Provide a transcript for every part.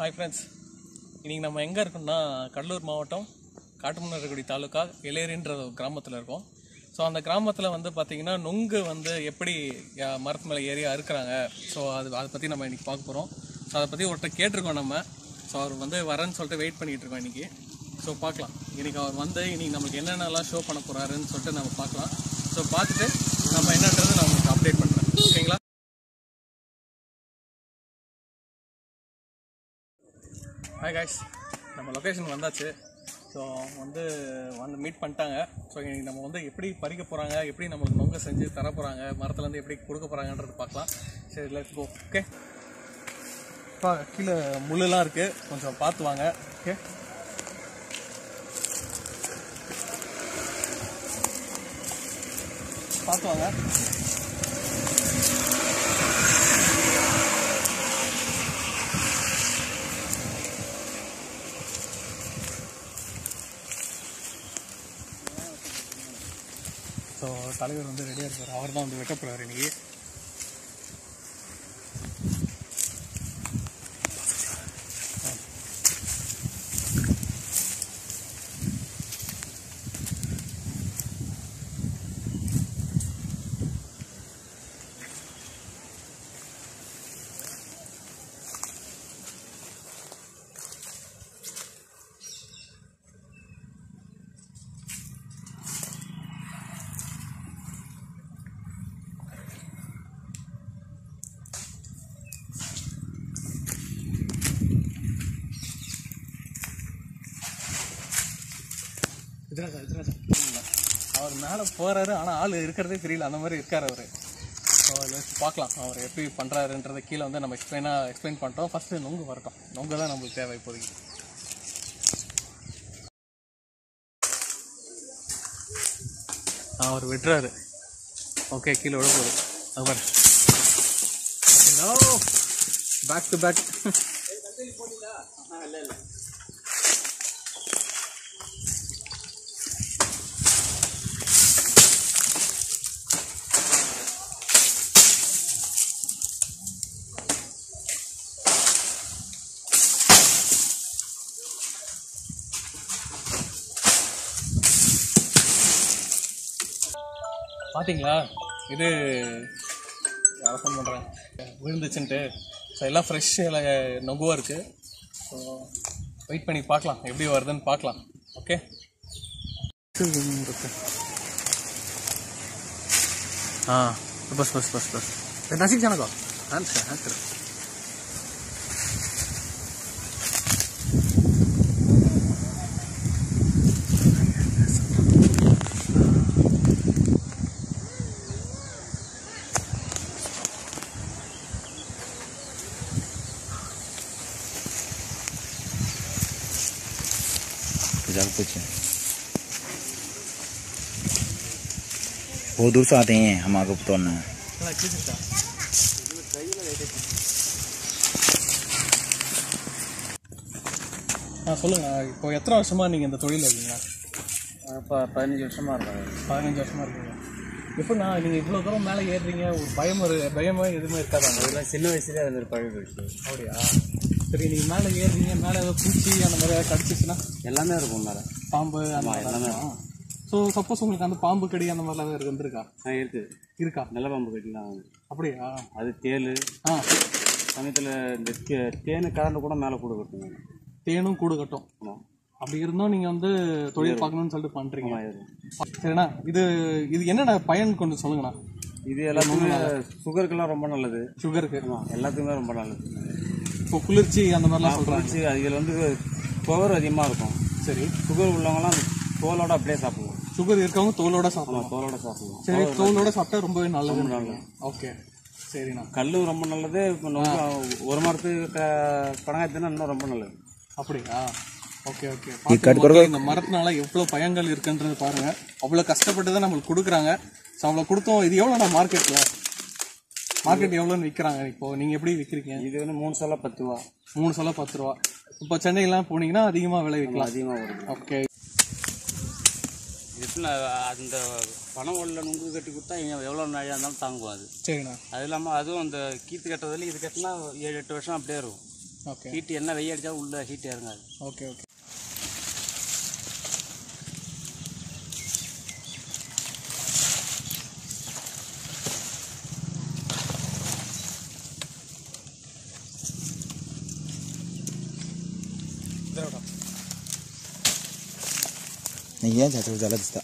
Hi friends இன்றைக்கி நம்ம எங்கே இருக்கோம்னா கடலூர் மாவட்டம் காட்டுமன்னர்குடி தாலுக்கா இளையரின்ற ஒரு கிராமத்தில் இருக்கோம். ஸோ அந்த கிராமத்தில் வந்து பார்த்திங்கன்னா நொங்கு வந்து எப்படி மரத்து மேலே ஏறி அறுக்கிறாங்க. ஸோ அது அதை பற்றி நம்ம இன்றைக்கி பார்க்க போகிறோம் ஸோ அதை பற்றி ஒருத்தர் கேட்டிருக்கோம் நம்ம. ஸோ அவர் வந்து வரேன்னு சொல்லிட்டு வெயிட் பண்ணிகிட்டு இருக்கோம் இன்றைக்கி ஸோ பார்க்கலாம். இன்றைக்கி அவர் வந்து இன்றைக்கி நம்மளுக்கு என்னென்னலாம் ஷோ பண்ண போகிறாருன்னு சொல்லிட்டு நம்ம பார்க்கலாம். ஸோ பார்த்துட்டு நம்ம என்னன்றது நான் உங்களுக்கு அப்டேட் பண்ணுறேன் ஓகேங்களா ஹாய் காய்ஸ் நம்ம லொக்கேஷன் வந்தாச்சு. ஸோ வந்து வந்து மீட் பண்ணிட்டாங்க. ஸோ இன்றைக்கி நம்ம வந்து எப்படி பறிக்க போகிறாங்க எப்படி நம்மளுக்கு நொங்க செஞ்சு தர போகிறாங்க மரத்துலேருந்து எப்படி கொடுக்க போகிறாங்கன்றது பார்க்கலாம். சரி லெட்ஸ் கோ ஓகே இப்போ கீழே முள்ளெலாம் இருக்குது கொஞ்சம் பார்த்து வாங்க ஓகே பார்த்து வாங்க. ஸோ தலைவர் வந்து ரெடியாக இருக்கார். அவர் தான் வந்து வெட்ட போகிறார் இதுராஜா இதுராஜா அவர் மேலே போகிறாரு ஆனால் ஆள் இருக்கிறதே தெரியல. அந்த மாதிரி இருக்கார் அவர். ஸோ பார்க்கலாம். அவர் எப்படி பண்ணுறாருன்றதை கீழே வந்து நம்ம எக்ஸ்பிளைனாக எக்ஸ்பிளைன் பண்ணிட்டோம். ஃபஸ்ட்டு நொங்கு வரட்டும். நொங்கு தான் நம்மளுக்கு தேவை இப்போதைக்கு. அவர் விட்டுறாரு. ஓகே கீழே விட போகுது. அவர் பேக் டு பேக் இல்லை. பார்த்தீங்களா இது ஃபோன் பண்ணுறேன் விழுந்துச்சுன்ட்டு. ஸோ எல்லாம் ஃப்ரெஷ் நொகுவாக இருக்குது ஸோ வெயிட் பண்ணி பார்க்கலாம். எப்படி வருதுன்னு பார்க்கலாம். ஓகே ಹಾಂ bus bus bus bus Nashik ಜನಕ್ಕೋ ಹಾಂ ಸರ್ कुछ है बहुत दूर से आते हैं हमारे को तोड़ना है நல்லா கிழிச்சிருக்கா ஆ சொல்லுங்க இப்போ எத்தனை வருஷமா நீங்க இந்த தொழில் இருக்கீங்க இப்போ பதினஞ்சு வருஷமாக இருக்காங்க பதினஞ்சு வருஷமா இருக்கீங்க எப்படிண்ணா நீங்க இவ்வளவு தூரம் மேலே ஏறுறீங்க ஒரு பயம் ஒரு பயமா எதுவுமே இருக்காதாங்க அதெல்லாம் சின்ன வயசுலேயே அது மாதிரி பழகி போயிடுச்சு அப்படியா சரி நீங்க மேலே ஏறுறீங்க மேலே ஏதோ பூச்சி அந்த மாதிரி ஏதாவது கடிச்சிச்சுன்னா? எல்லாமே இருக்கும் மேலே. பாம்பு அந்த மாதிரி ஸோ சப்போஸ் உங்களுக்கு அந்த பாம்பு கடி அந்த மாதிரிலாம் இருக்கு வந்துருக்கா? ஆ இருக்குது இருக்கா? நல்ல பாம்பு கட்டிலாம் அப்படியா? அது தேள் ஆ. சமயத்தில் இந்த தே- தேனு கரண்ட் கூட மேலே கூட கட்டுங்க தேனும் கூடு கட்டும். ஆமாம் அப்படி இருந்தும் நீங்க வந்து தொழில் பார்க்கணும்னு சொல்லிட்டு இது சரிண்ணா இது இது என்னென்ன பயன் கொஞ்சம் சொல்லுங்கண்ணா? இது எல்லாத்துக்குமே சுகருக்கெல்லாம் ரொம்ப நல்லது. சுகருக்கு? எல்லாத்துக்குமே ரொம்ப நல்லது. இப்போ குளிர்ச்சி அந்த மாதிரிலாம் சொல்றாங்க. குளிர்ச்சி அதில் வந்து பவர் அதிகமாக இருக்கும். சரி. சுகர் உள்ளவங்கலாம் தோலோட அப்படியே சாப்பிடுவோம் சுகர் இருக்கவங்க தோலோட சாப்பிடலாம் தோலோட சாப்பிடுவோம் சரி தோலோட சாப்பிட்டா ரொம்பவே நல்லது. ஓகே. சரிண்ணா. கல்லும் ரொம்ப நல்லது இப்போ நொங்கு ஒரு மரத்துக்கு பனங்காய்த்தினா இன்னும் ரொம்ப நல்லது. அப்படியா? Okay okay. இந்த மரத்தினால எவ்வளவு பயன்கள் இருக்குன்றது பாருங்க. அவ்வளவு கஷ்டப்பட்டு தான் நம்மளுக்கு கொடுக்குறாங்க. ஸோ அவ்வளோ கொடுத்தோம். இது எவ்வளோண்ணா மார்க்கெட்ல மார்க்கெட் எவ்வளோன்னு விற்கிறாங்க இப்போ. நீங்க எப்படி விற்கிறீங்க இது வந்து மூணு சொல்ல பத்து ரூபா. மூணு சொல்ல பத்து ரூபா. இப்போ சென்னையெல்லாம் போனீங்கன்னா அதிகமாக விலை விற்கலாம். அதிகமாக வருது ஓகே. எப்படி அந்த பணம் உள்ள நுங்கு கட்டி கொடுத்தா எவ்வளோ நாளாக இருந்தாலும் தாங்குவோம் அது. சரிண்ணா. அது இல்லாமல் அதுவும் அந்த கீத்து கட்டுறதுல இது கட்டினா ஏழு எட்டு வருஷம் அப்படியே இருக்கும். ஓகே. ஹீட் என்ன வெயில் அடித்தா உள்ள ஹீட் இறங்காது. Okay okay. नहीं है चाचा उजाला दिसता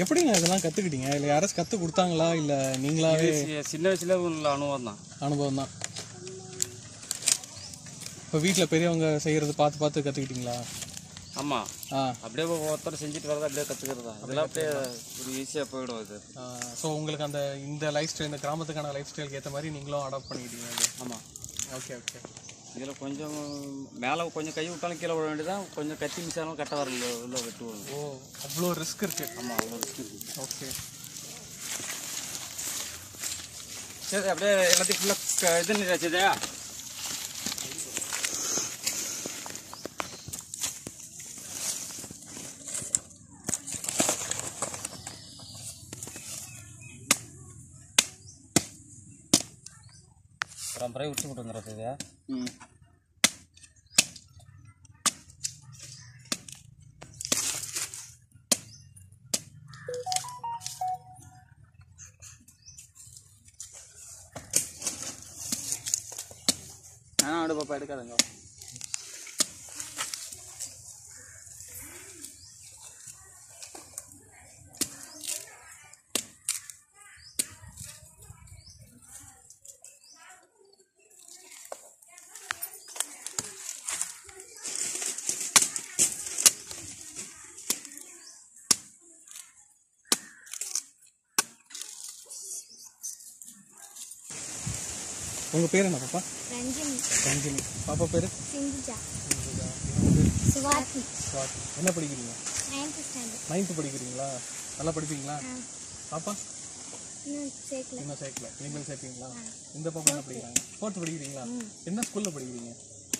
எப்படிங்க இதெல்லாம் கற்றுக்கிட்டீங்க இல்லை யாராச்சும் கற்றுக் கொடுத்தாங்களா இல்லை நீங்களாவே இது சின்ன வயசுல உள்ள அனுபவம் தான் அனுபவம் தான் இப்போ வீட்டில் பெரியவங்க செய்கிறது பார்த்து பார்த்து கற்றுக்கிட்டீங்களா ஆமாம் ஆ அப்படியே ஒருத்தர் செஞ்சுட்டு வரதா அப்படியே கற்றுக்கிறது தான் இதெல்லாம் அப்படியே ஒரு ஈஸியாக போயிடும் இது ஸோ உங்களுக்கு அந்த இந்த லைஃப் ஸ்டைல் இந்த கிராமத்துக்கான லைஃப் ஸ்டைலுக்கு ஏற்ற மாதிரி நீங்களும் அடாப்ட் பண்ணிக்கிட்டீங்க அது ஆமாம் ஓகே ஓகே இதில் கொஞ்சம் மேலே கொஞ்சம் கை விட்டாலும் கீழே விட வேண்டியதான் கொஞ்சம் கத்தி மிச்சாலும் கட்ட வரல உள்ள வெட்டுவோம் ஓ அவ்வளோ ரிஸ்க் இருக்கு. ஆமாம் அவ்வளோ ரிஸ்க் இருக்குது ஓகே சரி அப்படியே எல்லாத்தையும் ஃபுல்லாக இது நிறாச்சுதா பரம்பரை விட்டு விட்டு வந்துடுறது ம். ஆ ஆடு பாப்பா எடுக்காதுங்க. உங்கள் பேர் என்ன பாப்பா? ரஞ்சினி. ரஞ்சினி. பாப்பா பேர்? சிந்துஜா. சுவாதி. சுவாதி. என்ன படிக்கிறீங்க? நைன்த் ஸ்டாண்டர்ட் நைன்த்து படிக்கிறீங்களா? நல்லா படிப்பீங்களா? பாப்பா? இன்னும் சேர்க்கல. இனிமேல் சேர்ப்பீங்களா? இந்த பாப்பா என்ன படிக்கிறாங்க? ஃபோர்த்து படிக்கிறீங்களா? என்ன ஸ்கூலில் படிக்கிறீங்க?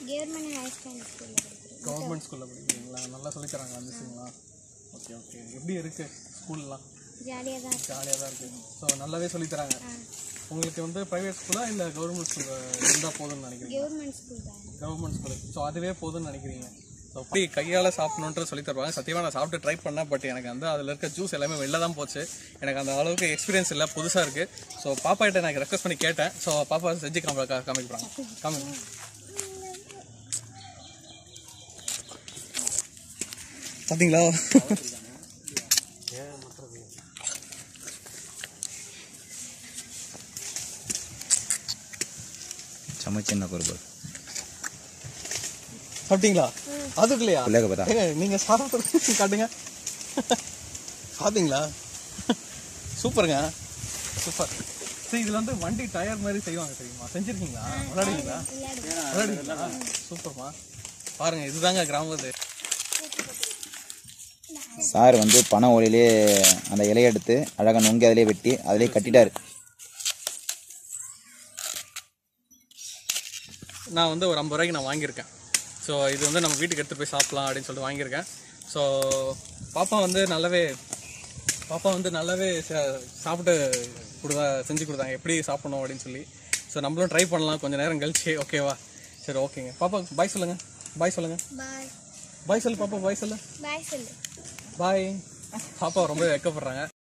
கவர்மெண்ட் ஹையர் ஸ்டாண்டர்ட் ஸ்கூலில் படிக்கிறேன். கவர்மெண்ட் ஸ்கூலில் படிக்கிறீங்களா? நல்லா சொல்லித் தராங்களா மிஸ்ஸுங்களா ஓகே ஓகே எப்படி இருக்கு ஸ்கூல்லாம் ஜாலியாக தான் ஜாலியாக தான் இருக்கு. ஸோ நல்லாவே சொல்லித் தராங்க. உங்களுக்கு வந்து ப்ரைவேட் ஸ்கூலா இல்லை கவர்மெண்ட் ஸ்கூல் இருந்தால் போதும்னு நினைக்கிறீங்க government school government school so அதுவே போதும்னு நினைக்கிறீங்க. ஸோ அப்படி கையால் சாப்பிடணுன்ட்டு சொல்லி தருவாங்க. சத்தியமாக நான் சாப்பிட்டு ட்ரை பண்ணேன் பட் எனக்கு வந்து அதில் இருக்க ஜூஸ் எல்லாமே வெளில தான் போச்சு. எனக்கு அந்த அளவுக்கு எக்ஸ்பீரியன்ஸ் இல்லை புதுசாக இருக்குது ஸோ பாப்பா கிட்ட எனக்கு ரெக்வஸ்ட் பண்ணி கேட்டேன். ஸோ பாப்பா செஞ்சு காம காமிக்கிறாங்க காமி. பார்த்தீங்களா சமைச்சு என்ன குறைபாடு சாப்பிட்டீங்களா? அதுக்குள்ளையா இல்லையா? பார்த்தா நீங்கள் சாப்பிட்டு காட்டுங்க. பார்த்தீங்களா சூப்பருங்க. சூப்பர். சரி இதில் வந்து வண்டி டயர் மாதிரி செய்வாங்க தெரியுமா? செஞ்சுருக்கீங்களா? விளையாடுவீங்களா? விளையாடுவீங்களா? சூப்பர்மா. பாருங்கள் இதுதாங்க கிராமத்து. சார் வந்து பனை ஒளியிலே அந்த இலையை எடுத்து அழகாக நொங்கி அதிலே வெட்டி அதிலே கட்டிட்டார். நான் வந்து ஒரு ஐம்பது ரூபாய்க்கு நான் வாங்கியிருக்கேன். ஸோ இது வந்து நம்ம வீட்டுக்கு எடுத்து போய் சாப்பிட்லாம் அப்படின்னு சொல்லிட்டு வாங்கியிருக்கேன். ஸோ பாப்பா வந்து நல்லாவே பாப்பா வந்து நல்லாவே ச- சாப்பிட்டு கொடுத்தா செஞ்சு கொடுத்தாங்க. எப்படி சாப்பிடணும் அப்படின்னு சொல்லி. ஸோ நம்மளும் ட்ரை பண்ணலாம். கொஞ்சம் நேரம் கழிச்சு ஓகேவா சரி ஓகேங்க பாப்பா பாய் சொல்லுங்க. பாய் சொல்லுங்க. பாய் பாய் சொல்லு பாப்பா பாய் சொல்லு. பாய் சொல்லு. பாய் பாப்பா ரொம்ப வெக்கப்படுறாங்க